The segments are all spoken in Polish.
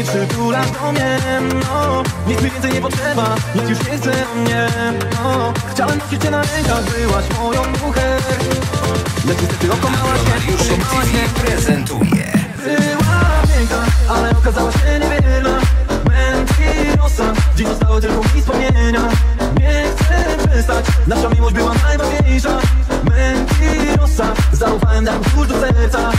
i przytulasz do mnie no, Nic mi więcej nie potrzeba, nic już nie chce mnie no, Chciałem nosić cię na rękach, byłaś moją mucher Lecz niestety okomałaś Mariusz okomałaś mnie prezentuje. Była piękna, ale okazała się niewierna Mentirosa, dziś zostały tylko mi wspomnienia. Nie chcę przestać, nasza miłość była najważniejsza. Mentirosa, zaufałem tak już do serca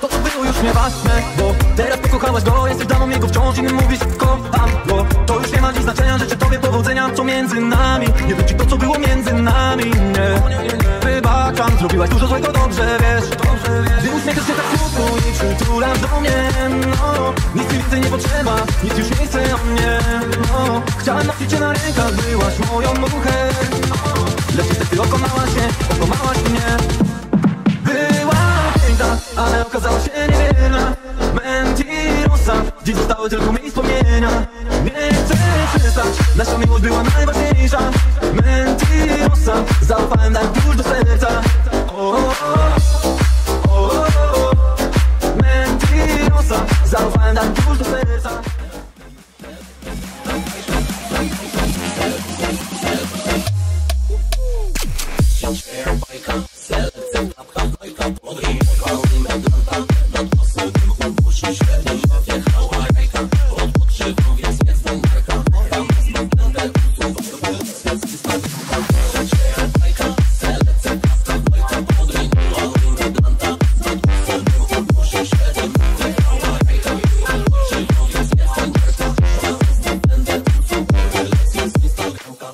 To co było już nieważne, bo teraz pokochałaś go Jesteś damą jego wciąż i nie mówisz kocham go To już nie ma dziś znaczenia, życzę tobie powodzenia Co między nami, nie wróci to co było między nami Nie, wybaczam, zrobiłaś dużo złego, dobrze wiesz. Gdy uśmiechasz się tak smutno i przytulasz do mnie No, nic mi więcej nie potrzeba, nic już nie chce o mnie No, chciałem nosić cię na rękach, byłaś moją mucher Lecz niestety okomałaś się, okomałaś mnie Dziś stało tylko mi wspomnienia. Nie chcę serca, nasza miłość była najważniejsza. Mentirosa, zaufałem na klucz do serca. O, o, o, o, o. Mentirosa, zaufałem na klucz do